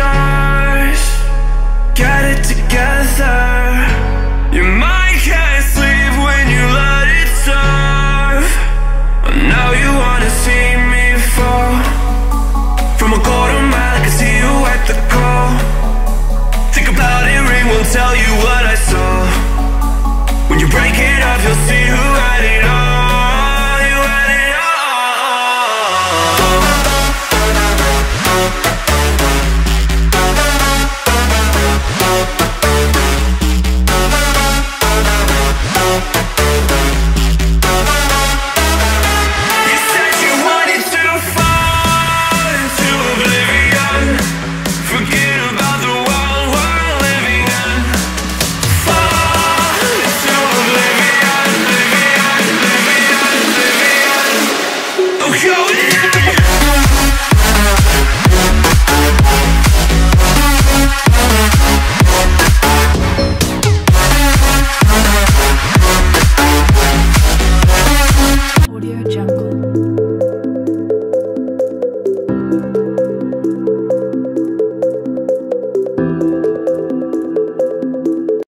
stars. Get it together. Your mind can't sleep when you let it serve. I know you wanna see me fall. From a quarter mile I can see you at the call Think about it, ring won't tell you what